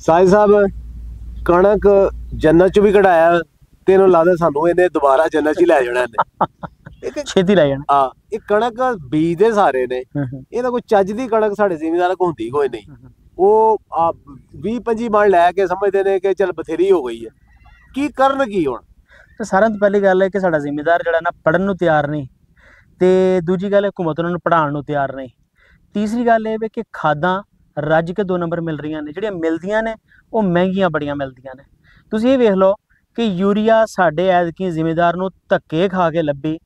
ਸਾਜ ਸਾਹਿਬ ਕਣਕ ਜੰਨਤ ਚ ਵੀ ਕਢਾਇਆ ਤੈਨੂੰ ਲੱਗਦਾ ਸਾਨੂੰ ਇਹਨੇ ਦੁਬਾਰਾ ਜੰਨਤ ਚ ਹੀ ਲੈ ਜਾਣਾ ਇਹਨੇ। ਛੇਤੀ ਲੈ ਜਾਣਾ। ਆ ਇਹ ਕਣਕ ਬੀਜ ਦੇ ਸਾਰੇ ਨੇ। ਇਹਦਾ ਕੋਈ ਚੱਜ ਦੀ ਕਣਕ ਸਾਡੇ ਜ਼ਿਮੀਦਾਰਾਂ ਕੋਲ ਹੁੰਦੀ ਕੋਈ ਨਹੀਂ। ਉਹ ਆ 20 25 ਮਣ ਲੈ ਕੇ ਸਮਝਦੇ ਨੇ ਕਿ ਚਲ ਬਥੇਰੀ ਹੋ ਗਈ ਹੈ। ਕੀ ਕਰਨ ਕੀ ਹੁਣ? ਤੇ ਸਾਰਿਆਂ ਤੋਂ ਪਹਿਲੀ ਗੱਲ ਹੈ ਕਿ ਸਾਡਾ ਜ਼ਿਮੀਦਾਰ ਜਿਹੜਾ ਨਾ ਪੜਨ ਨੂੰ ਤਿਆਰ ਨਹੀਂ ਤੇ ਦੂਜੀ ਗੱਲ ਹੈ ਹਕੂਮਤ ਉਹਨਾਂ ਨੂੰ ਪੜਾਉਣ ਨੂੰ ਤਿਆਰ ਨਹੀਂ। ਤੀਸਰੀ ਗੱਲ ਇਹ ਵੀ ਕਿ ਖਾਦਾਂ ਰੱਜ ਕੇ ਦੋ ਨੰਬਰ ਮਿਲ ਰਹੀਆਂ ਨੇ, ਜਿਹੜੀਆਂ ਮਿਲਦੀਆਂ ਨੇ, ਉਹ ਮਹਿੰਗੀਆਂ ਬੜੀਆਂ ਮਿਲਦੀਆਂ ਨੇ। ਤੁਸੀਂ ਇਹ ਵੇਖ ਲਓ ਕਿ ਯੂਰੀਆ ਸਾਡੇ ਐਤਕੀ ਜ਼ਿਮੀਦਾਰ ਨੂੰ ਧੱਕੇ ਖਾ ਕੇ ਲੱਭੀ।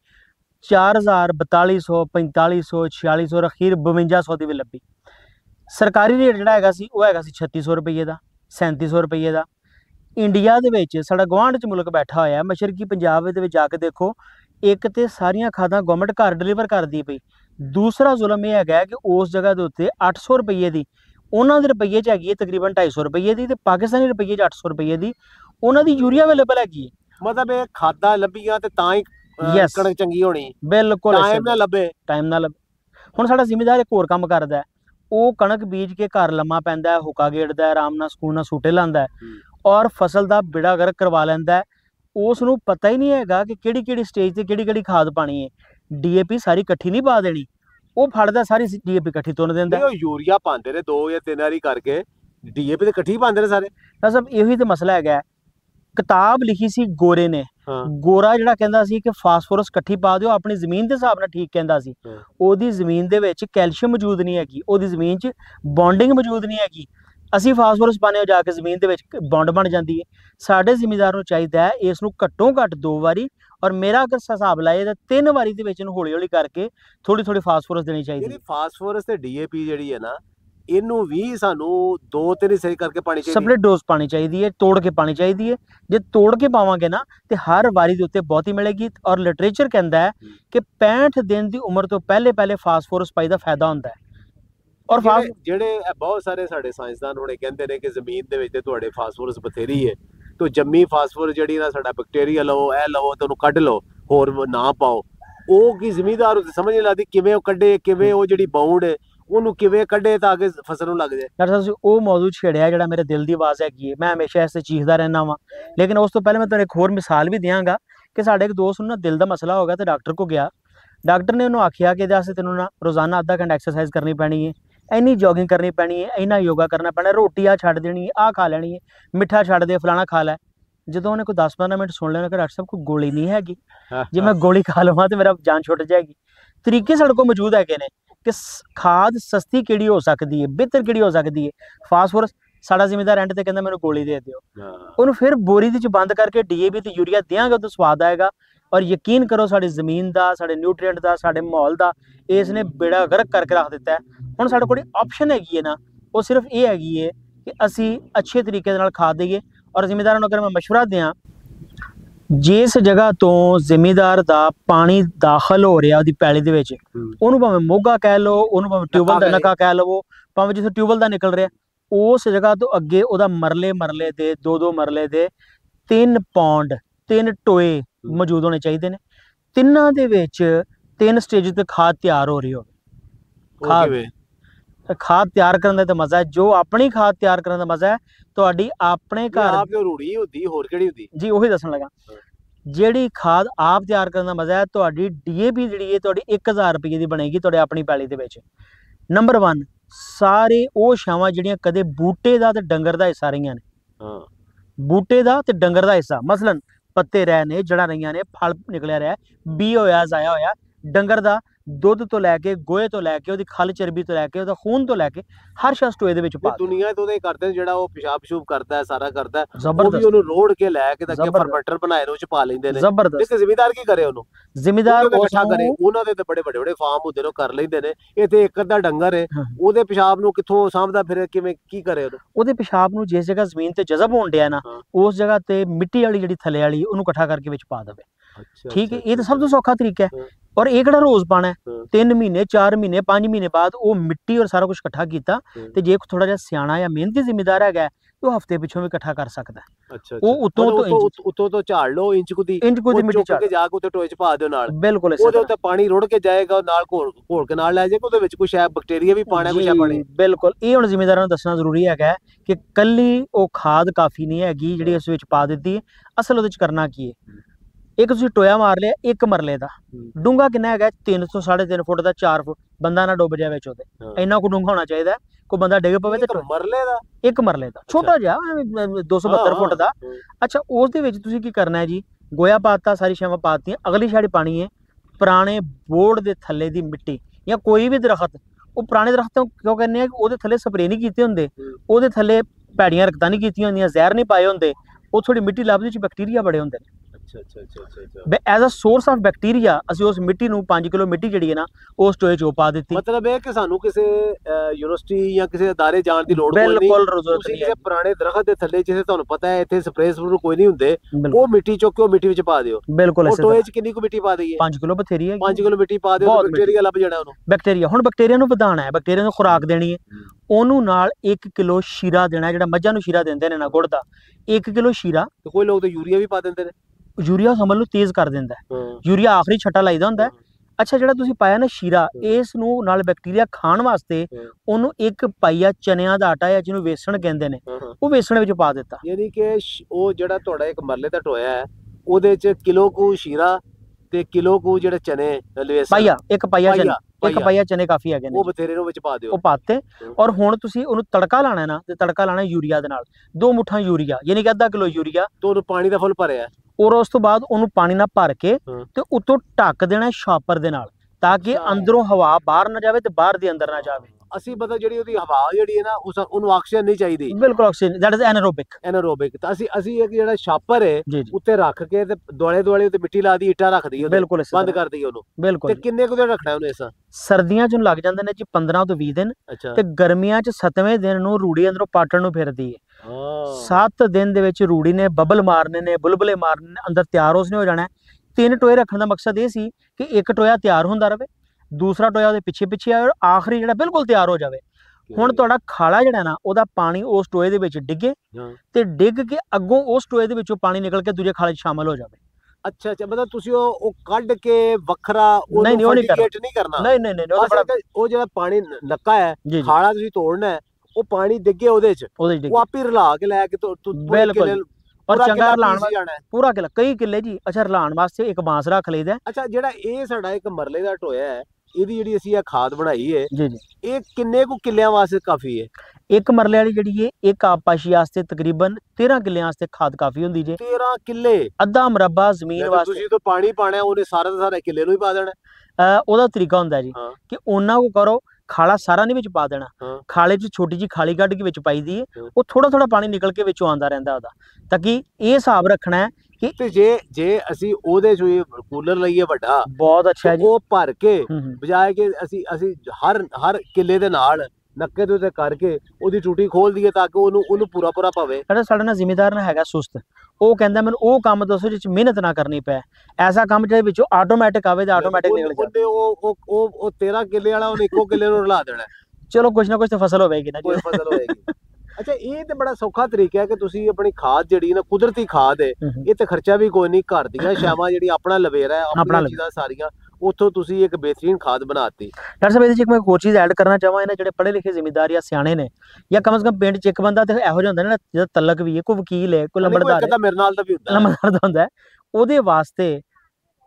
4000 4200 4500 4600 ਔਰ ਅਖੀਰ 5200 ਦੀ ਵੀ ਲੱਭੀ। ਸਰਕਾਰੀ ਰੇਟ ਜਿਹੜਾ ਹੈਗਾ ਸੀ, ਉਹ ਹੈਗਾ ਸੀ 3600 ਰੁਪਏ ਦਾ 3700 ਰੁਪਏ ਦਾ। ਇੰਡੀਆ ਦੇ ਵਿੱਚ ਸਾਡਾ ਗਵਾਂਢ ਚ ਮੁਲਕ ਬੈਠਾ ਹੋਇਆ, ਮਸ਼ਰਕੀ ਪੰਜਾਬ ਦੇ ਵਿੱਚ ਜਾ ਕੇ ਦੇਖੋ, ਇੱਕ ਤੇ ਸਾਰੀਆਂ ਖਾਦਾਂ ਗਵਰਨਮੈਂਟ ਘਰ ਡਿਲੀਵਰ ਕਰਦੀ ਪਈ। ਦੂਸਰਾ ਜ਼ੁਲਮ ਇਹ ਹੈਗਾ ਕਿ ਉਸ ਜਗ੍ਹਾ ਦੇ ਉੱਤੇ 800 ਰੁਪਏ ਦੀ ਉਹਨਾਂ ਦੇ ਰੁਪਏ 'ਚ ਹੈਗੀ ਹੈ ਤਕਰੀਬਨ 250 ਰੁਪਏ ਦੀ ਤੇ ਪਾਕਿਸਤਾਨੀ ਰੁਪਏ 'ਚ 800 ਰੁਪਏ ਦੀ ਉਹਨਾਂ ਦੀ ਯੂਰੀਆ ਅਵੇਲੇਬਲ ਹੈਗੀ ਹੈ। ਮਤਲਬ ਇਹ ਖਾਦਾਂ ਲੱਭੀਆਂ ਤੇ ਤਾਂ ਹੀ. ਕਣਕ ਚੰਗੀ ਹੋਣੀ। ਬਿਲਕੁਲ ਟਾਈਮ ਨਾ ਲੱਭੇ। ਟਾਈਮ ਨਾਲ ਹੁਣ ਸਾਡਾ ਜ਼ਿਮੀਦਾਰ ਇੱਕ ਹੋਰ ਕੰਮ ਕਰਦਾ ਹੈ। ਉਹ ਕਣਕ ਬੀਜ ਕੇ ਘਰ ਲੰਮਾ ਪੈਂਦਾ ਹੈ ਹੁਕਾ ਗੇੜਦਾ ਹੈ ਆਰਾਮ ਨਾਲ ਸਕੂਨ ਨਾਲ ਸੂਟੇ ਹੂੰ। ਔਰ ਫਸਲ ਦਾ ਬਿੜਾ ਗਰਕ ਕਰਵਾ ਲੈਂਦਾ ਉਸ ਨੂੰ ਪਤਾ ਹੀ ਨਹੀਂ ਹੈਗਾ ਕਿ ਕਿਹੜੀ ਕਿਹੜੀ ਸਟੇਜ ਤੇ ਕਿਹੜੀ ਕਿਹੜੀ ਖਾਦ ਪਾਣੀ ਹੈ। ਡੀਏਪੀ ਸਾਰੀ ਇਕੱਠੀ ਨਹੀਂ ਪਾ ਦੇਣੀ। ਉਹ ਫੜਦਾ ਸਾਰੀ ਡੀਏਪੀ ਇਕੱਠੀ ਤੁੰਨ ਦਿੰਦਾ। ਨਹੀਂ ਉਹ ਯੂਰੀਆ ਪਾਉਂਦੇ ਨੇ ਦੋ ਜਾਂ ਤਿੰਨ ਵਾਰੀ ਕਰਕੇ। ਡੀਏਪੀ ਤੇ ਇਕੱਠੀ ਪਾਉਂਦੇ ਨੇ ਸਾਰੇ। ਤਾਂ ਸਭ ਇਹੀ ਤੇ ਮਸਲਾ ਹੈਗਾ। ਹੈ। ਕਿਤਾਬ ਲਿਖੀ ਸੀ ਗੋਰੇ ਨੇ। ਹਾਂ। ਗੋਰਾ ਜਿਹੜਾ ਕਹਿੰਦਾ ਸੀ ਕਿ ਫਾਸਫੋਰਸ ਇਕੱਠੀ ਪਾ ਦਿਓ ਆਪਣੀ ਜ਼ਮੀਨ ਦੇ ਹਿਸਾਬ ਨਾਲ ਠੀਕ ਕਹਿੰਦਾ ਸੀ। ਹਾਂ। ਉਹਦੀ ਜ਼ਮੀਨ ਦੇ ਵਿੱਚ ਕੈਲਸ਼ੀਅਮ ਮੌਜੂਦ ਨਹੀਂ ਹੈਗੀ। ਉਹਦੀ ਜ਼ਮੀਨ 'ਚ ਬੌਂਡਿੰਗ ਮੌਜੂਦ ਨਹੀਂ ਹੈਗੀ। ਅਸੀਂ ਫਾਸਫੋਰਸ ਪਾਉਂਦੇ ਹਾਂ ਜਾ ਕੇ ਜ਼ਮੀਨ ਦੇ ਵਿੱਚ ਬੌਂਡ ਬਣ ਜਾਂਦੀ ਹੈ। ਸਾਡੇ ਜ਼ਿਮੀਦਾਰ ਨੂੰ ਚਾਹੀਦਾ ਹੈ ਇਸ ਨੂੰ ਘੱਟੋ ਘੱਟ ਦੋ ਵਾਰੀ ਔਰ ਮੇਰਾ ਅਗਰ ਹਿਸਾਬ ਲਾਏ ਤਾਂ ਤਿੰਨ ਵਾਰੀ ਦੇ ਵਿੱਚ ਇਹਨੂੰ ਹੌਲੀ ਹੌਲੀ ਕਰਕੇ ਥੋੜੀ ਥੋੜੀ ਫਾਸਫੋਰਸ ਦੇਣੀ ਚਾਹੀਦੀ। ਜਿਹੜੀ ਫਾਸਫੋਰਸ ਤੇ ਡੀਏਪੀ ਜਿਹੜੀ ਹੈ ਨਾ ਇਹਨੂੰ ਵੀ ਸਾਨੂੰ ਦੋ ਤਿੰਨ ਸਹੀ ਕਰਕੇ ਪਾਣੀ ਚਾਹੀਦੀ ਸਪਲਿਟ ਡੋਜ਼ ਪਾਣੀ ਚਾਹੀਦੀ ਹੈ ਤੋੜ ਕੇ ਪਾਣੀ ਚਾਹੀਦੀ ਹੈ। ਜੇ ਤੋੜ ਕੇ ਪਾਵਾਂਗੇ ਨਾ ਤੇ ਹਰ ਵਾਰੀ ਦੇ ਉੱਤੇ ਬਹੁਤੀ ਮਿਲੇਗੀ ਔਰ ਲਿਟਰੇਚਰ ਕਹਿੰਦਾ ਹੈ ਕਿ 65 ਦਿਨ ਦੀ ਉਮਰ ਤੋਂ ਪਹਿਲੇ ਪਹਿਲੇ ਫਾਸਫੋਰਸ ਪਾਈ ਦਾ ਫਾਇਦਾ ਹੁੰਦਾ ਹੈ। ਔਰ ਜਿਹੜੇ- ਬਹੁਤ ਸਾਰੇ ਸਾਡੇ ਸਾਇੰਸਦਾਨ ਹੁਣੇ ਕਹਿੰਦੇ ਨੇ ਕਿ ਜ਼ਮੀਨ ਦੇ ਵਿੱਚ ਤੇ ਤੁਹਾਡੇ ਫਾਸਫੋਰਸ ਬਥੇਰੀ ਹੈ। ਤੋ ਜੰਮੀ ਫਾਸਫੋਰਸ ਜਿਹੜੀ ਨਾ ਸਾਡਾ ਬੈਕਟੀਰੀਆ ਲਓ ਇਹ ਲਓ ਤੇ ਉਹਨੂੰ ਕੱਢ ਲਓ, ਹੋਰ ਨਾ ਪਾਓ। ਉਹ ਕੀ ਜ਼ਮੀਨਦਾਰ ਨੂੰ ਸਮਝ ਨਹੀਂ ਲੱਗਦੀ ਕਿਵੇਂ ਉਹ ਕੱਢੇ, ਕਿਵੇਂ ਉਹ ਜਿਹੜੀ ਬਾਉਂਡ ਹੈ, ਉਹਨੂੰ ਕਿਵੇਂ ਕੱਢੇ ਤਾਂ ਕਿ ਫਸਲ ਨੂੰ ਲੱਗ ਜਾਏ ਡਾਕਟਰ ਸਾਹਿਬ ਤੁਸੀਂ ਉਹ ਮੌਜੂਦ ਛੇੜਿਆ ਜਿਹੜਾ ਮੇਰੇ ਦਿਲ ਦੀ ਆਵਾਜ਼ ਹੈਗੀ ਹੈ। ਮੈਂ ਹਮੇਸ਼ਾ ਇਸ ਤੇ ਚੀਖਦਾ ਰਹਿਣਾ ਵਾਂ। ਲੇਕਿਨ ਉਸ ਤੋਂ ਪਹਿਲੇ ਮੈਂ ਤੁਹਾਨੂੰ ਇੱਕ ਹੋਰ ਮਿਸਾਲ ਵੀ ਦਿਆਂਗਾ ਕਿ ਸਾਡੇ ਇੱਕ ਦੋਸਤ ਨੂੰ ਨਾ ਦਿਲ ਦਾ ਮਸਲਾ ਹੋ ਗਿਆ ਤੇ ਡਾਕਟਰ ਕੋ ਗਿਆ। ਡਾਕਟਰ ਨੇ ਉਹਨੂੰ ਆਖਿਆ ਕਿ ਇਹਦੇ ਤੈਨੂੰ ਨਾ ਰੋਜ਼ਾਨਾ ਅੱਧਾ ਘੰਟਾ ਐਕਸਰਸਾਈਜ਼ ਕਰਨੀ ਪੈਣੀ ਹੈ। ਇੰਨੀ ਜੋਗਿੰਗ ਕਰਨੀ ਪੈਣੀ ਹੈ ਇੰਨਾ ਯੋਗਾ ਕਰਨਾ ਪੈਣਾ ਰੋਟੀ ਆ ਛੱਡ ਦੇਣੀ ਆ ਖਾ ਲੈਣੀ ਹੈ ਮਿੱਠਾ ਛੱਡ ਦੇ ਫਲਾਣਾ ਖਾ ਲੈ। ਜਦੋਂ ਉਹਨੇ ਕੋਈ 10-15 ਮਿੰਟ ਸੁਣ ਲਿਆ ਕਿ ਡਾਕਟਰ ਸਾਹਿਬ ਕੋਈ ਗੋਲੀ ਨਹੀਂ ਹੈਗੀ। ਜੇ ਮੈਂ ਗੋਲੀ ਖਾ ਲਵਾਂ ਤੇ ਮੇਰਾ ਜਾਨ ਛੁੱਟ ਜਾਏਗੀ। ਤਰੀਕੇ ਸਾਡੇ ਕੋਲ ਮੌਜੂਦ ਹੈਗੇ ਨੇ ਕਿ ਖਾਦ ਸਸਤੀ ਕਿਹੜੀ ਹੋ ਸਕਦੀ ਹੈ ਬਿਹਤਰ ਕਿਹੜੀ ਹੋ ਸਕਦੀ ਹੈ? ਫਾਸਫੋਰਸ ਸਾਡਾ ਜ਼ਿਮੀਦਾਰ ਐਂਡ ਤੇ ਕਹਿੰਦਾ ਮੈਨੂੰ ਗੋਲੀ ਦੇ ਦਿਓ। ਉਹਨੂੰ ਫਿਰ ਬੋਰੀ ਦੇ ਚ ਬੰਦ ਕਰਕੇ ਡੀਏਪੀ ਤੇ ਯੂਰੀਆ ਦਿਆਂਗੇ ਤਾਂ ਸਵਾਦ ਆਏਗਾ। ਔਰ ਯਕੀਨ ਕਰੋ ਸਾਡੀ ਜ਼ਮੀਨ ਦਾ ਸਾਡੇ ਨਿਊਟ੍ਰੀਐਂਟ ਦਾ ਸਾਡੇ ਮਾਹੌਲ ਦਾ ਇਸ ਨੇ ਬੇੜਾ ਗਰਕ ਕਰਕੇ ਰੱਖ ਦਿੱਤਾ ਹੈ। ਹੁਣ ਸਾਡੇ ਕੋਲ ਆਪਸ਼ਨ ਹੈਗੀ ਹੈ ਨਾ ਉਹ ਸਿਰਫ ਇਹ ਹੈਗੀ ਹੈ ਕਿ ਅਸੀਂ ਅੱਛੇ ਤਰੀਕੇ ਦੇ ਨਾਲ ਖਾਦ ਦਈਏ ਔਰ ਜ਼ਿਮੀਦਾਰਾਂ ਨੂੰ ਅਗਰ ਮੈਂ مشورہ ਦਿਆਂ ਜਿਸ ਜਗ੍ਹਾ ਤੋਂ ਜ਼ਿਮੀਦਾਰ ਦਾ ਪਾਣੀ ਦਾਖਲ ਹੋ ਰਿਹਾ ਉਹਦੀ ਪੈਲੀ ਦੇ ਵਿੱਚ ਹੂੰ। ਉਹਨੂੰ ਭਾਵੇਂ ਮੋਗਾ ਕਹਿ ਲਓ ਉਹਨੂੰ ਭਾਵੇਂ ਟਿਊਬਲ ਦਾ ਕਹੇ। ਨਕਾ ਕਹਿ ਲਵੋ ਭਾਵੇਂ ਜਿੱਥੇ ਟਿਊਬਲ ਦਾ ਨਿਕਲ ਰਿਹਾ ਉਸ ਜਗ੍ਹਾ ਤੋਂ ਅੱਗੇ ਉਹਦਾ ਮਰਲੇ ਮਰਲੇ ਦੇ ਦੋ ਦੋ ਮਰਲੇ ਦੇ ਤਿੰਨ ਪੌਂਡ ਤਿੰਨ ਟੋਏ ਮੌਜੂਦ ਹੋਣੇ ਚਾਹੀਦੇ ਨੇ ਤਿੰਨਾਂ ਦੇ ਵਿੱਚ ਤਿੰਨ ਸਟੇਜ ਤੇ ਖਾਦ ਤਿਆਰ ਹੋ ਰਹੀ ਹੋਵੇ ਉਹ ਖਾਦ। ਖਾਦ ਤਿਆਰ ਕਰਨ ਦਾ ਤਾਂ ਮਜ਼ਾ ਹੈ। ਜੋ ਆਪਣੀ ਖਾਦ ਤਿਆਰ ਕਰਨ ਦਾ ਮਜ਼ਾ ਹੈ ਤੁਹਾਡੀ ਆਪਣੇ ਘਰ ਆਪ ਜੋ ਰੂੜੀ ਹੁੰਦੀ ਹੋਰ ਕਿਹੜੀ ਹੁੰਦੀ? ਜੀ ਉਹੀ ਦੱਸਣ ਲੱਗਾ। ਜਿਹੜੀ ਖਾਦ ਆਪ ਤਿਆਰ ਕਰਨ ਦਾ ਮਜ਼ਾ ਹੈ ਤੁਹਾਡੀ ਡੀਏਪੀ ਜਿਹੜੀ ਹੈ ਤੁਹਾਡੀ 1000 ਰੁਪਏ ਦੀ ਬਣੇਗੀ ਤੁਹਾਡੇ ਆਪਣੀ ਪੈਲੀ ਦੇ ਵਿੱਚ। ਨੰਬਰ 1 ਸਾਰੇ ਉਹ ਛਾਵਾਂ ਜਿਹੜੀਆਂ ਕਦੇ ਬੂਟੇ ਦਾ ਤੇ ਡੰਗਰ ਦਾ ਹਿੱਸਾ ਰਹੀਆਂ ਨੇ। ਹਾਂ। ਬੂਟੇ ਦਾ ਤੇ ਡੰਗਰ ਦਾ ਹਿੱਸਾ। ਮਸਲਨ ਪੱਤੇ ਰਹੇ ਨੇ ਜੜਾਂ ਰਹੀਆਂ ਨੇ ਫਲ ਨਿਕਲਿਆ ਰਿਹਾ ਬੀ ਹੋਇਆ ਜ਼ਾਇਆ ਹੋਇਆ ਡੰਗਰ ਦਾ ਦੁੱਧ ਤੋਂ ਲੈ ਕੇ ਗੋਹੇ ਤੋਂ ਲੈ ਕੇ ਉਹਦੀ ਖਲ ਚਰਬੀ ਤੋਂ ਲੈ ਕੇ ਉਹਦਾ ਖੂਨ ਤੋਂ ਲੈ ਕੇ ਹਰ ਸ਼ਖਸ ਟੋਏ ਦੇ ਵਿੱਚ ਪਾ ਦੁਨੀਆ ਤੋਂ ਤੇ ਕਰਦੇ ਨੇ ਜਿਹੜਾ ਉਹ ਪਿਸ਼ਾਬ ਸ਼ੂਬ ਕਰਦਾ ਹੈ ਸਾਰਾ ਕਰਦਾ ਹੈ। ਉਹ ਵੀ ਉਹਨੂੰ ਰੋੜ ਕੇ ਲੈ ਕੇ ਤਾਂ ਜ਼ਬਰਦਸਤ। ਫਰਮੈਂਟਰ ਬਣਾਏ ਨੇ ਉਹ ਚ ਪਾ ਲੈਂਦੇ ਨੇ ਜ਼ਬਰਦਸਤ ਜ਼ਿਮੀਦਾਰ ਕੀ ਕਰੇ ਉਹਨੂੰ ਜ਼ਿਮੀਦਾਰ ਉਹਦੇ ਉਸ ਇਕੱਠਾ ਕਰੇ ਉਹਨਾਂ ਦੇ ਤੇ ਬੜੇ ਵੱਡੇ ਵੱਡੇ ਫਾਰਮ ਹੁੰਦੇ ਨੇ ਉਹ ਕਰ ਲੈਂਦੇ ਨੇ ਤੇ ਇੱਕ ਅੱਧਾ ਡੰਗਰ ਹੈ। ਉਹਦੇ ਪਿਸ਼ਾਬ ਨੂੰ ਕਿੱਥੋਂ ਸਾਂਭਦਾ ਫਿਰ ਕਿਵੇਂ ਕੀ ਕਰੇ ਉਹਨੂੰ ਉਹਦੇ ਪਿਸ਼ਾਬ ਨੂੰ ਜਿਸ ਜਗ੍ਹਾ ਜ਼ਮੀਨ ਤੇ ਜਜ਼ਬ ਹੋਣ ਡਿਆ ਨਾ। ਉਸ ਜਗ੍ਹਾ ਤੇ ਮਿੱਟੀ ਵਾਲੀ ਜਿਹੜੀ ਥੱਲੇ ਵਾਲੀ ਉਹਨੂੰ ਇਕੱਠਾ ਕਰਕੇ ਵਿੱਚ ਪਾ ਦੇਵੇ ਠੀਕ ਹੈ ਇਹ ਤਾਂ ਸਭ ਤੋਂ ਸੌਖਾ ਤਰੀਕਾ ਹਾਂ। ਔਰ ਇਹ ਕਿਹੜਾ ਰੋਜ਼ ਪਾਣਾ ਹੈ? ਹਾਂ। 3 ਮਹੀਨੇ 4 ਮਹੀਨੇ 5 ਮਹੀਨੇ ਬਾਅਦ ਉਹ ਮਿੱਟੀ ਔਰ ਸਾਰਾ ਕੁਝ ਇਕੱਠਾ ਕੀਤਾ। ਤੇ ਜੇ ਕੋਈ ਥੋੜਾ ਜਿਹਾ ਸਿਆਣਾ ਜਾਂ ਮਿਹਨਤੀ ਜ਼ਿੰਮੇਦਾਰ ਹੈਗਾ ਉਹ ਹਫ਼ਤੇ ਪਿੱਛੋਂ ਵੀ ਇਕੱਠਾ ਕਰ ਸਕਦਾ। ਅੱਛਾ ਉਹ ਉੱਤੋਂ ਤੋਂ ਉੱਤੋਂ ਤੋਂ ਝਾੜ ਲਓ ਇੰਚ ਕੁ ਦੀ ਇੰਚ ਕੁ ਦੀ ਮਿੱਟੀ ਚੁੱਕ ਚਾੜ ਕੇ ਜਾ ਕੇ ਉੱਤੇ ਟੋਏ ਚ ਪਾ ਦਿਓ ਨਾਲ। ਬਿਲਕੁਲ ਇਸੇ ਉਹਦੇ ਉੱਤੇ ਪਾਣੀ ਰੁੜ ਕੇ ਜਾਏਗਾ ਉਹ ਨਾਲ ਘੋਲ ਘੋਲ ਕੇ ਨਾਲ ਲੈ ਜਾਏਗਾ ਉਹਦੇ ਵਿੱਚ ਕੁਛ ਹੈ ਬੈਕਟੀਰੀਆ ਵੀ ਪਾਣਾ ਕੁਛ ਹੈ ਪਾਣੀ। ਬਿਲਕੁਲ। ਇਹ ਹੁਣ ਜ਼ਿਮੀਂਦਾਰਾਂ ਨੂੰ ਦੱਸਣਾ ਜ਼ਰੂਰੀ ਹੈਗਾ ਕਿ ਕੱਲੀ ਉਹ ਖਾਦ ਕਾਫੀ ਨਹੀਂ ਹੈਗੀ ਜਿਹੜੀ ਉਸ ਵਿੱਚ ਪਾ ਦਿੱਤੀ ਅਸਲ ਉਹਦੇ ਵਿੱਚ ਕਰਨਾ ਕੀ ਹੈ। ਇੱਕ ਤੁਸੀਂ ਟੋਇਆ ਮਾਰ ਲਿਆ ਇੱਕ ਮਰਲੇ ਦਾ। ਡੂੰਗਾ ਕਿੰਨਾ ਹੈਗਾ? 300 3.5 ਫੁੱਟ ਦਾ 4 ਫੁੱਟ। ਬੰਦਾ ਨਾ ਡੁੱਬ ਜਾਵੇ ਵਿੱਚ ਉਹਦੇ। ਇੰਨਾ ਕੁ ਡੂੰਘਾ ਹੋਣਾ ਚਾਹੀਦਾ। ਕੋਈ ਬੰਦਾ ਡਿੱਗ ਪਵੇ ਤੇ ਮਰਲੇ ਦਾ? ਇੱਕ ਮਰਲੇ ਦਾ। ਛੋਟਾ ਜਿਹਾ ਐਵੇਂ, ਅਹ, 272 ਫੁੱਟ ਦਾ। ਅੱਛਾ ਉਸ ਦੇ ਵਿੱਚ ਤੁਸੀਂ ਕੀ ਕਰਨਾ ਹੈ ਜੀ? ਗੋਇਆ ਪਾਤਾ ਸਾਰੀ ਸ਼ਾਵਾਂ ਪਾਤੀਆਂ। ਅਗਲੀ ਛਾੜੀ ਪਾਣੀ ਹੈ। ਪੁਰਾਣੇ ਬੋਰਡ ਦੇ ਥੱਲੇ ਦੀ ਮਿੱਟੀ ਜਾਂ ਕੋਈ ਵੀ ਦਰਖਤ। ਉਹ ਪੁਰਾਣੇ ਦਰਖਤਾਂ ਕਿਉਂ ਕਹਿੰਦੇ ਆ ਕਿ ਉਹਦੇ ਥੱਲੇ ਸਪਰੇਅ ਨਹੀਂ ਕੀਤੇ ਹੁੰਦੇ। ਉਹਦੇ ਥੱਲੇ ਭੈੜੀਆਂ ਰਕਤਾਂ ਨਹੀਂ ਕੀਤੀਆਂ ਹੁੰਦੀਆਂ ਜ਼ਹਿਰ ਨਹੀਂ ਪਾਏ ਹੁੰਦੇ। ਉਹ ਥੋੜੀ ਮਿੱਟੀ ਲੱਭਦੀ ਚ ਬੈਕਟੀਰੀਆ ਬੜੇ ਹੁੰਦੇ ਨੇ। ਅੱਛਾ ਅੱਛਾ ਅੱਛਾ ਅੱਛਾ ਅੱਛਾ। As a source of bacteria ਅਸੀਂ ਉਸ ਮਿੱਟੀ ਨੂੰ 5 ਕਿਲੋ ਮਿੱਟੀ ਜਿਹੜੀ ਹੈ ਨਾ ਉਸ ਟੋਏ ਚ ਉਹ ਪਾ ਦਿੱਤੀ। ਮਤਲਬ ਇਹ ਕਿ ਸਾਨੂੰ ਕਿਸੇ ਯੂਨੀਵਰਸਿਟੀ ਜਾਂ ਕਿਸੇ ਅਦਾਰੇ ਜਾਣ ਦੀ ਲੋੜ ਕੋਈ ਨਹੀਂ। ਬਿਲਕੁਲ ਜ਼ਰੂਰਤ ਤੁਸੀਂ ਨਹੀਂ ਹੈ ਪੁਰਾਣੇ ਦਰਖਤ ਦੇ ਥੱਲੇ ਜਿੱਥੇ ਤੁਹਾਨੂੰ ਪਤਾ ਹੈ ਇੱਥੇ ਸਪਰੇਅ ਸਪਰੂ ਕੋਈ ਨਹੀਂ ਹੁੰਦੇ। ਉਹ ਮਿੱਟੀ ਚੁੱਕ ਕੇ ਉਹ ਮਿੱਟੀ ਵਿੱਚ ਪਾ ਦਿਓ? ਬਿਲਕੁਲ ਉਹ ਇਸੇ ਟੋਏ 'ਚ ਕਿੰਨੀ ਕੁ ਮਿੱਟੀ ਪਾ ਦਈਏ? 5 ਕਿਲੋ ਬਥੇਰੀ ਹੈ 5 ਕਿਲੋ ਮਿੱਟੀ ਪਾ ਦਿਓ ਬੈਕਟੀਰੀਆ ਲੱਭ ਜਾਣਾ ਉਹਨੂੰ। ਬੈਕਟੀਰੀਆ ਹੁਣ ਬੈਕਟੀਰੀਆ ਨੂੰ ਵਧਾਉਣਾ ਹੈ ਬੈਕਟੀਰੀਆ ਨੂੰ ਖੁਰਾਕ ਦੇਣੀ ਹੈ। ਉਹਨੂੰ ਨਾਲ 1 ਕਿਲੋ ਸ਼ੀਰਾ ਦੇਣਾ ਜਿਹੜਾ ਮੱਝਾਂ ਨੂੰ ਸ਼ੀਰਾ ਦਿੰਦੇ ਨੇ ਨਾ ਗੁੜ ਦਾ। 1 ਕਿਲੋ ਸ਼ੀਰਾ। ਤੇ ਕੋਈ ਲੋਕ ਤਾਂ ਯੂਰੀਆ ਵੀ ਪਾ ਦਿੰਦੇ ਨੇ। ਯੂਰੀਆ ਸਮਝ ਲਓ ਤੇਜ਼ ਕਰ ਦਿੰਦਾ ਹੈ। ਹਾਂ। ਯੂਰੀਆ ਆਖਰੀ ਛੱਟਾ ਲਾਈਦਾ ਹੁੰਦਾ ਹੈ। ਅੱਛਾ ਜਿਹੜਾ ਤੁਸੀਂ ਪਾਇਆ ਨਾ ਸ਼ੀਰਾ। ਇਸ ਨੂੰ ਨਾਲ ਬੈਕਟੀਰੀਆ ਖਾਣ ਵਾਸਤੇ। ਉਹਨੂੰ ਇੱਕ ਪਾਈਆ ਚਨਿਆਂ ਦਾ ਆਟਾ ਜਾਂ ਜਿਹਨੂੰ ਵੇਸਣ ਕਹਿੰਦੇ ਨੇ ਹਾਂ ਹਾਂ। ਉਹ ਵੇਸਣ ਵਿੱਚ ਪਾ ਦਿੱਤਾ। ਯਾਨੀ ਕਿ ਉਹ ਜਿਹੜਾ ਤੁਹਾਡਾ ਇੱਕ ਮਰਲੇ ਦਾ ਟੋਇਆ ਹੈ ਉਹਦੇ 'ਚ ਕਿਲੋ ਕੁ ਸ਼ੀਰਾ ਤੇ ਕਿਲੋ ਕੁ ਜਿਹੜੇ ਚਨੇ ਲਵੇਸਣ ਪਾਈਆ ਇੱਕ ਪਾਈਆ। ਚਨੇ। ਇੱਕ ਪਾਈਆ। ਪਾਈਆ ਚਨੇ ਕਾਫੀ ਹੈਗੇ ਨੇ ਉਹ ਬਥੇਰੇ ਨੂੰ ਵਿੱਚ ਪਾ ਦਿਓ। ਉਹ ਪਾਤੇ ਔਰ ਹੁਣ ਤੁਸੀਂ ਉਹਨੂੰ ਤੜਕਾ ਲਾਣਾ ਹੈ ਨਾ ਤੇ ਤੜਕਾ ਲਾਣਾ ਯੂਰੀਆ ਦੇ ਨਾਲ। ਦੋ ਮੁੱਠਾਂ ਯੂਰੀਆ ਯਾਨੀ ਕਿ ਅੱਧਾ ਕਿਲੋ ਯੂਰੀਆ। ਤੇ ਉਹਨੂੰ ਪਾਣੀ ਦਾ ਫੁੱਲ ਭਰਿਆ। ਔਰ ਉਸ ਤੋਂ ਬਾਅਦ ਉਹਨੂੰ ਪਾਣੀ ਨਾਲ ਭਰ ਕੇ। ਤੇ ਉੱਤੋਂ ਢੱਕ ਦੇਣਾ ਸ਼ਾਪਰ ਦੇ ਨਾਲ। ਤਾਂ ਕਿ। ਅੰਦਰੋਂ ਹਵਾ ਬਾਹਰ ਨਾ ਜਾਵੇ ਤੇ ਬਾਹਰ ਦੇ ਅੰਦਰ ਨਾ ਜਾਵੇ। ਅਸੀਂ ਮਤਲਬ ਜਿਹੜੀ ਉਹਦੀ ਹਵਾ ਜਿਹੜੀ ਹੈ ਨਾ ਉਸ ਉਹਨੂੰ ਆਕਸੀਜਨ ਨਹੀਂ ਚਾਹੀਦੀ। ਬਿਲਕੁਲ oxygen that is anaerobic anaerobic ਤਾਂ ਅਸੀਂ ਅਸੀਂ ਇੱਕ ਜਿਹੜਾ ਛਾਪਰ ਹੈ ਉੱਤੇ ਰੱਖ ਕੇ ਤੇ ਦੁਆਲੇ ਦੁਆਲੇ ਉੱਤੇ ਮਿੱਟੀ ਲਾ ਦੀ ਇੱਟਾਂ ਰੱਖ ਬਿਲਕੁਲ ਇਸੇ ਬੰਦ। ਕਰ ਦਈਏ ਉਹਨੂੰ। ਤੇ ਕਿੰਨੇ ਕੁ ਦਿਨ ਰੱਖਣਾ ਉਹਨੂੰ ਐਸਾ ਸਰਦੀਆਂ ਚ ਲੱਗ ਜਾਂਦੇ ਨੇ ਜੀ 15 ਤੋਂ 20 ਦਿਨ। ਤੇ ਗਰਮੀਆਂ ਚ 7ਵੇਂ ਦਿਨ ਨੂੰ ਰੂੜੀ ਅੰਦਰੋਂ ਪਾਟਣ ਨੂੰ ਫਿਰਦੀ ਹੈ ਹਾਂ। 7 ਦਿਨ ਦੇ ਵਿੱਚ ਰੂੜੀ ਨੇ ਬਬਲ ਮਾਰਨੇ ਨੇ ਬੁਲਬੁਲੇ ਮਾਰਨੇ ਨੇ ਅੰਦਰ ਤਿਆਰ ਉਸਨੇ ਹੋ ਜਾਣਾ। ਤਿੰਨ ਟੋਏ ਰੱਖਣ ਦਾ ਮਕਸਦ ਇਹ ਸੀ ਕਿ ਇੱਕ ਟੋਇਆ ਤਿਆਰ ਹੁੰਦਾ ਰਵੇ ਦੂਸਰਾ ਟੋਇਆ ਉਹਦੇ ਪਿੱਛੇ ਪਿੱਛੇ ਆਏ ਔਰ ਆਖਰੀ ਜਿਹੜਾ ਬਿਲਕੁਲ ਤਿਆਰ ਹੋ ਜਾਵੇ। ਹੁਣ ਤੁਹਾਡਾ ਖਾਲਾ ਜਿਹੜਾ ਨਾ ਉਹਦਾ ਪਾਣੀ ਉਸ ਟੋਏ ਦੇ ਵਿੱਚ ਡਿੱਗੇ। ਤੇ ਡਿੱਗ ਕੇ ਅੱਗੋਂ ਉਸ ਟੋਏ ਦੇ ਵਿੱਚੋਂ ਪਾਣੀ ਨਿਕਲ ਕੇ ਦੂਜੇ ਖਾਲੇ 'ਚ ਸ਼ਾਮਲ ਹੋ ਜਾਵੇ। ਅੱਛਾ ਅੱਛਾ ਮਤਲਬ ਤੁਸੀਂ ਉਹ ਉਹ ਕੱਢ ਕੇ ਵੱਖਰਾ ਨਹੀਂ, ਉਹ ਨਹੀਂ ਨਹੀਂ ਕਰਨਾ? ਨਹੀਂ ਨਹੀਂ ਨਹੀਂ ਬੜਾ ਉਹ ਜਿਹੜਾ ਪਾਣੀ ਨੱਕਾ ਹੈ ਖਾਲਾ ਤੁਸੀਂ ਤੋੜਨਾ ਹੈ ਉਹ ਪਾਣੀ ਡਿੱਗੇ ਉਹਦੇ 'ਚ? ਉਹ ਆਪੇ ਰਲਾ ਕੇ ਲੈ ਕੇ ਬਿਲਕੁਲ। ਔਰ ਚੰਗਾ ਰਲਾਣ ਵਾਸਤੇ ਜਾਣਾ। ਪੂਰਾ ਕਿਲਾ ਕਈ ਕਿੱਲੇ ਜੀ। ਅੱਛਾ ਰਲਾਣ ਵਾਸਤੇ ਇੱਕ ਬਾਂਸ ਰੱਖ ਲਈਦਾ। ਅੱਛਾ ਜਿਹੜਾ ਇਹ ਸਾਡਾ ਇੱਕ ਮਰਲੇ ਦਾ ਟੋਇਆ ਹੈ ਇਹਦੀ ਜਿਹੜੀ ਅਸੀਂ ਇਹ ਖਾਦ ਬਣਾਈ ਹੈ ਜੀ ਜੀ। ਇਹ ਕਿੰਨੇ ਕੁ ਕਿੱਲਿਆਂ ਵਾਸਤੇ ਕਾਫੀ ਹੈ? ਇੱਕ ਮਰਲੇ ਵਾਲੀ ਜਿਹੜੀ ਹੈ ਇੱਕ ਆਪਾਸ਼ੀ ਵਾਸਤੇ ਤਕਰੀਬਨ 13 ਕਿੱਲਿਆਂ ਵਾਸਤੇ ਖਾਦ ਕਾਫੀ ਹੁੰਦੀ ਜੇ। 13 ਕਿੱਲੇ? ਅੱਧਾ ਮਰਬਾ ਜ਼ਮੀਨ ਵਾਸਤੇ। ਤੁਸੀਂ ਤੋਂ ਪਾਣੀ ਪਾਣਾ ਉਹਨੇ ਸਾਰਾ ਦਾ ਸਾਰਾ ਕਿੱਲੇ ਨੂੰ ਹੀ ਪਾ ਦੇਣਾ ਉਹਦਾ ਤਰੀਕਾ ਹੁੰਦਾ ਜੀ। ਕਿ ਉਹਨਾਂ ਕੋ ਕਰੋ ਖਾਲਾ ਸਾਰਾ ਨਹੀਂ ਵਿੱਚ ਪਾ ਦੇਣਾ। ਖਾਲੇ 'ਚ ਛੋਟੀ ਜੀ ਖਾਲੀ ਕੱਢ ਕੇ ਵਿੱਚ ਪਾਈ ਦੀ ਹੈ। ਉਹ ਥੋੜਾ ਥੋੜਾ ਪਾਣੀ ਨਿਕਲ ਕੇ ਵਿੱਚੋਂ ਆਉਂਦਾ ਰਹਿੰਦਾ ਉਹਦਾ। ਤਾਂ ਕਿ ਇਹ ਹਿਸਾਬ ਰੱਖਣਾ ਹੈ ਕਿ ਤੇ ਜੇ ਜੇ ਅਸੀਂ ਉਹਦੇ ਚ ਕੂਲਰ ਲਈਏ ਵੱਡਾ ਬਹੁਤ ਅੱਛਾ ਜੀ। ਉਹ ਭਰ ਕੇ ਬਜਾਏ ਕਿ ਅਸੀਂ ਅਸੀਂ ਹਰ ਹਰ ਕਿੱਲੇ ਦੇ ਨਾਲ ਨੱਕੇ ਦੇ ਉੱਤੇ ਕਰਕੇ ਉਹਦੀ ਟੂਟੀ ਖੋਲ ਦਈਏ ਤਾਂ ਕਿ ਉਹਨੂੰ ਉਹਨੂੰ ਪੂਰਾ ਪੂਰਾ ਪਵੇ ਜਿਹੜਾ ਸਾਡਾ ਨਾ ਜ਼ਿਮੀਦਾਰ ਨਾ ਹੈਗਾ ਸੁਸਤ। ਉਹ ਕਹਿੰਦਾ ਮੈਨੂੰ ਉਹ ਕੰਮ ਦੱਸੋ ਜਿਸ 'ਚ ਮਿਹਨਤ ਨਾ ਕਰਨੀ ਪਏ ਐਸਾ ਕੰਮ ਜਿਹਦੇ ਵਿੱਚੋਂ ਆਟੋਮੈਟਿਕ ਆਵੇ ਤੇ ਆਟੋਮੈਟਿਕ ਨਿਕਲ ਜਾਵੇ ਉਹ ਉਹ ਉਹ ਉਹ 13 ਕਿੱਲੇ ਵਾਲਾ ਉਹਨੇ ਇੱਕੋ ਕਿੱਲੇ ਨੂੰ ਰਲਾ ਦੇਣਾ। ਚਲੋ ਕੁਝ ਨਾ ਕੁਝ ਤਾਂ ਫਸਲ ਹੋਵੇਗੀ ਨਾ ਕੋਈ ਜੀ ਫਸਲ ਹੋਏਗੀ ਅੱਛਾ ਇਹ ਤੇ ਬੜਾ ਸੌਖਾ ਤਰੀਕਾ ਹੈ ਕਿ ਤੁਸੀਂ ਆਪਣੀ ਖਾਦ ਜਿਹੜੀ ਨਾ ਕੁਦਰਤੀ ਖਾਦ ਹੈ। ਇਹ ਤੇ ਖਰਚਾ ਵੀ ਕੋਈ ਨਹੀਂ ਘਰ ਦੀਆਂ ਸ਼ਾਵਾਂ ਜਿਹੜੀ ਆਪਣਾ ਲਵੇਰਾ ਹੈ ਆਪਣਾ ਆਪਣੀਆਂ। ਚੀਜ਼ਾਂ ਸਾਰੀਆਂ। ਉੱਥੋਂ ਤੁਸੀਂ ਇੱਕ ਬਿਹਤਰੀਨ ਖਾਦ ਬਣਾਤੀ। ਡਾਕਟਰ ਸਾਹਿਬ ਇਹਦੇ 'ਚ ਇੱਕ ਮੈਂ ਹੋਰ ਚੀਜ਼ ਐਡ ਕਰਨਾ ਚਾਹਾਂ ਇਹਨਾਂ ਜਿਹੜੇ ਪੜ੍ਹੇ ਲਿਖੇ ਜ਼ਿਮੀਦਾਰ ਜਾਂ ਸਿਆਣੇ ਨੇ ਜਾਂ ਕਮ ਸੇ ਕਮ ਪਿੰਡ 'ਚ ਇੱਕ ਬੰਦਾ ਤੇ ਇਹੋ ਜਿਹਾ ਹੁੰਦਾ ਨਾ ਜਿਹਦਾ ਤਲਕ ਵੀ ਹੈ ਕੋਈ ਵਕੀਲ ਹੈ ਕੋਈ ਲੰਬੜਦਾਰ ਹੈ। ਤਾਂ ਮੇਰੇ ਨਾਲ ਦਾ ਵੀ ਹੁੰਦਾ। ਲੰਬੜਦਾਰ ਦਾ ਹੁੰਦਾ ਉਹਦੇ ਵਾਸਤੇ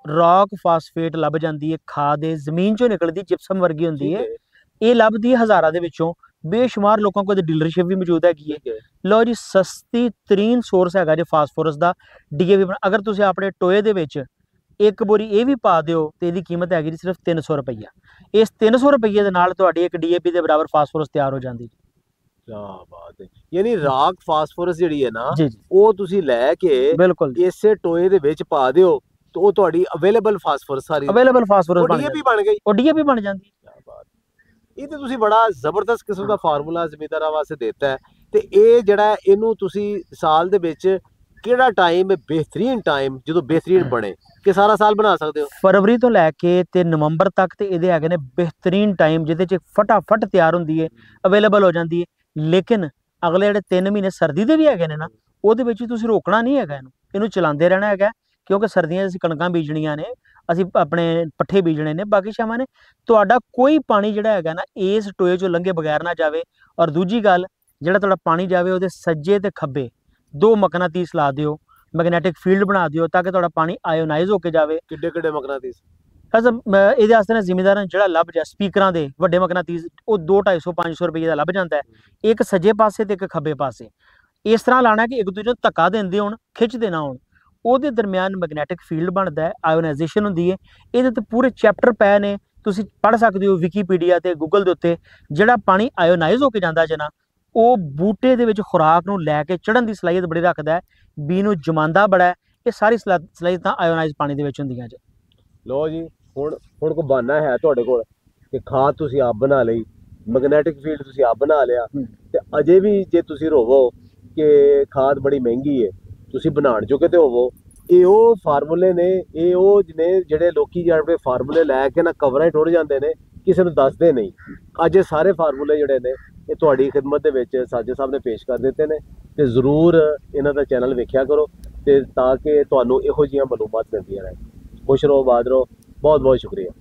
ਰੌਕ ਫਾਸਫੇਟ ਲੱਭ ਜਾਂਦੀ ਹੈ ਖਾਦ ਹੈ ਜ਼ਮੀਨ 'ਚੋਂ ਨਿਕਲਦੀ ਜਿਪਸਮ ਵਰਗੀ ਹੁੰਦੀ ਹੈ। ਇਹ ਲੱਭਦੀ ਹੈ ਹਜ਼ਾਰਾਂ ਦੇ ਵਿੱਚੋਂ। ਬੇਸ਼ੁਮਾਰ ਲੋਕਾਂ ਕੋਲ ਡੀਲਰਸ਼ਿਪ ਵੀ ਮੌਜੂਦ ਹੈਗੀ ਹੈ। ਲਓ ਜੀ ਸਸਤੀ ਤਰੀਨ ਸੋਰਸ ਹੈਗਾ ਜੀ ਫਾਸਫੋਰਸ ਦਾ ਡੀਏਪੀ ਅਗਰ ਤੁਸੀਂ ਆਪਣੇ ਟੋਏ ਦੇ ਵਿੱਚ ਇੱਕ ਬੋਰੀ ਇਹ ਵੀ ਪਾ ਦਿਓ ਤੇ ਇਹਦੀ ਕੀਮਤ ਹੈਗੀ ਜੀ ਸਿਰਫ 300 ਰੁਪਈਆ। ਇਸ 300 ਰੁਪਈਏ ਦੇ ਨਾਲ ਤੁਹਾਡੀ ਇੱਕ ਡੀਏਪੀ ਦੇ ਬਰਾਬਰ ਫਾਸਫੋਰਸ ਤਿਆਰ ਹੋ ਜਾਂਦੀ ਕੀ ਬਾਤ ਹੈ। ਯਾਨੀ ਰਾਕ ਫਾਸਫੋਰਸ ਜਿਹੜੀ ਹੈ ਨਾ ਜੀ ਜੀ। ਉਹ ਤੁਸੀਂ ਲੈ ਕੇ ਇਸੇ ਟੋਏ ਦੇ ਵਿੱਚ ਪਾ ਦਿਓ ਤੇ ਉਹ ਤੁਹਾਡੀ ਅਵੇਲੇਬਲ ਫਾਸਫੋਰਸ ਸਾਰੀ ਅਵੇਲੇਬਲ ਫਾਸਫੋਰਸ ਬਣ ਡੀਏਪੀ ਬਣ ਗਈ। ਉਹ ਡੀਏਪੀ ਬਣ ਜਾਂਦੀ। ਕਿਆ ਬਾਤ। ਇਹ ਤੇ ਤੁਸੀਂ ਬੜਾ ਜ਼ਬਰਦਸਤ ਕਿਸਮ ਦਾ ਫਾਰਮੂਲਾ ਜ਼ਮੀਂਦਾਰਾਂ ਵਾਸਤੇ ਦਿੱਤਾ ਹੈ ਤੇ ਇਹ ਜਿਹੜਾ ਇਹਨੂੰ ਤੁਸੀਂ ਸਾਲ ਦੇ ਵਿੱਚ ਕਿਹੜਾ ਟਾਈਮ ਬਿਹਤਰੀਨ ਟਾਈਮ ਜਦੋਂ ਬਿਹਤਰੀਨ ਬਣੇ ਕਿ ਸਾਰਾ ਸਾਲ ਬਣਾ ਸਕਦੇ ਹੋ? ਫਰਵਰੀ ਤੋਂ ਲੈ ਕੇ ਤੇ ਨਵੰਬਰ ਤੱਕ ਤੇ ਇਹਦੇ ਹੈਗੇ ਨੇ ਬਿਹਤਰੀਨ ਟਾਈਮ ਜਿਹਦੇ 'ਚ ਫਟਾਫਟ ਤਿਆਰ ਹੁੰਦੀ ਹੈ ਅਵੇਲੇਬਲ ਹੋ ਜਾਂਦੀ ਹੈ। ਲੇਕਿਨ ਅਗਲੇ ਜਿਹੜੇ 3 ਮਹੀਨੇ ਸਰਦੀ ਦੇ ਵੀ ਹੈਗੇ ਨੇ ਨਾ ਉਹਦੇ ਵਿੱਚ ਤੁਸੀਂ ਰੋਕਣਾ ਨਹੀਂ ਹੈਗਾ ਇਹਨੂੰ। ਇਹਨੂੰ ਚਲਾਉਂਦੇ ਰਹਿਣਾ ਹੈਗਾ ਕਿਉਂਕਿ ਸਰਦੀਆਂ 'ਚ ਅਸੀਂ ਕਣਕਾਂ ਬੀਜਣੀਆਂ ਨੇ ਅਸੀਂ ਆਪਣੇ ਪੱਠੇ ਬੀਜਣੇ ਨੇ ਬਾਕੀ ਸ਼ਾਮਾਂ ਨੇ। ਤੁਹਾਡਾ ਕੋਈ ਪਾਣੀ ਜਿਹੜਾ ਹੈਗਾ ਨਾ ਇਸ ਟੋਏ 'ਚੋਂ ਲੰਘੇ ਬਗੈਰ ਨਾ ਜਾਵੇ। ਔਰ ਦੂਜੀ ਗੱਲ ਜਿਹੜਾ ਤੁਹਾਡਾ ਪਾਣੀ ਜਾਵੇ ਉਹਦੇ ਸੱਜੇ ਤੇ ਖੱਬੇ। ਦੋ ਮਕਨਾਤੀਸ ਲਾ ਦਿਓ ਮੈਗਨੈਟਿਕ ਫੀਲਡ ਬਣਾ ਦਿਓ ਤਾਂ ਕਿ ਤੁਹਾਡਾ ਪਾਣੀ ਆਇਓਨਾਈਜ਼ ਹੋ ਕੇ ਜਾਵੇ। ਕਿੱਡੇ ਕਿੱਡੇ ਮਕਨਾਤੀਸ ਅਸਾਂ ਇਹਦੇ ਵਾਸਤੇ ਨਾ ਜ਼ਿਮੀਦਾਰਾਂ ਜਿਹੜਾ ਲੱਭ ਜਾ ਸਪੀਕਰਾਂ ਦੇ ਵੱਡੇ ਮਕਨਾਤੀਸ ਉਹ 2 250 500 ਰੁਪਏ ਦਾ ਲੱਭ ਜਾਂਦਾ ਹੈ। ਇੱਕ ਸੱਜੇ ਪਾਸੇ ਤੇ ਇੱਕ ਖੱਬੇ ਪਾਸੇ। ਇਸ ਤਰ੍ਹਾਂ ਲਾਣਾ ਕਿ ਇੱਕ ਦੂਜੇ ਨੂੰ ਧੱਕਾ ਦਿੰਦੇ ਹੋਣ ਖਿੱਚਦੇ ਨਾ ਹੋਣ। ਉਹਦੇ ਦਰਮਿਆਨ ਮੈਗਨੈਟਿਕ ਫੀਲਡ ਬਣਦਾ ਹੈ ਆਇਓਨਾਈਜੇਸ਼ਨ ਹੁੰਦੀ ਹੈ। ਇਹਦੇ ਤੇ ਪੂਰੇ ਚੈਪਟਰ ਪਏ ਨੇ। ਤੁਸੀਂ ਪੜ੍ਹ ਸਕਦੇ ਹੋ ਵਿਕੀਪੀਡੀਆ ਤੇ ਗੂਗਲ ਦੇ ਉੱਤੇ ਜਿਹੜਾ ਪਾਣੀ ਆਇਓਨਾਈਜ਼ ਹੋ ਕੇ ਜਾਂਦਾ ਜਨਾ। ਉਹ ਬੂਟੇ ਦੇ ਵਿੱਚ ਖੁਰਾਕ ਨੂੰ ਲੈ ਕੇ ਚੜਨ ਦੀ ਸਲਾਹੀਅਤ ਬੜੀ ਰੱਖਦਾ ਹੈ ਬੀ ਨੂੰ ਜਮਾਂਦਾ ਬੜਾ ਹੈ ਇਹ ਸਾਰੀ ਸਲਾ- ਸਲਾਹੀਅਤਾਂ ਆਇਓਨਾਈਜ਼ ਪਾਣੀ ਦੇ ਵਿੱਚ ਹੁੰਦੀਆਂ ਜੀ। ਲੋ ਜੀ ਹੁਣ ਹੁਣ ਕੋ ਬਹਾਨਾ ਹੈ ਤੁਹਾਡੇ ਕੋਲ ਕਿ ਖਾਦ ਤੁਸੀਂ ਆਪ ਬਣਾ ਲਈ ਮੈਗਨੈਟਿਕ ਫੀਲਡ ਤੁਸੀਂ ਆਪ ਬਣਾ ਲਿਆ ਹੂੰ। ਤੇ ਅਜੇ ਵੀ ਜੇ ਤੁਸੀਂ ਰੋਵੋ ਕਿ ਖਾਦ ਬੜੀ ਮਹਿੰਗੀ ਹੈ ਤੁਸੀਂ ਬਣਾਉਣ ਜੋਗੇ ਤੇ ਹੋਵੋ। ਇਹ ਉਹ ਫਾਰਮੂਲੇ ਨੇ ਇਹ ਉਹ ਨੇ ਜਿਹੜੇ ਲੋਕੀ ਜਿਹੜੇ ਫਾਰਮੂਲੇ ਲੈ ਕੇ ਨਾ ਕਵਰਾਂ 'ਚ ਟੁਰ ਜਾਂਦੇ ਨੇ ਕਿਸੇ ਨੂੰ ਦੱਸਦੇ ਨਹੀਂ। ਅੱਜ ਇਹ ਸਾਰੇ ਫਾਰਮੂਲੇ ਜਿਹੜੇ ਨੇ ਇਹ ਤੁਹਾਡੀ ਖਿਦਮਤ ਦੇ ਵਿੱਚ ਸਾਜੇ ਸਾਹਿਬ ਨੇ ਪੇਸ਼ ਕਰ ਦਿੱਤੇ ਨੇ ਤੇ ਜ਼ਰੂਰ ਇਹਨਾਂ ਦਾ ਚੈਨਲ ਵੇਖਿਆ ਕਰੋ ਤੇ ਤਾਂ ਕਿ ਤੁਹਾਨੂੰ ਇਹੋ ਜਿਹੀਆਂ ਮਾਲੂਮਾਤ ਮਿਲਦੀਆਂ ਰਹਿਣ। ਖੁਸ਼ ਰਹੋ, ਬਾਦ ਰਹੋ। ਬਹੁਤ ਬਹੁਤ ਸ਼ੁਕਰੀਆ।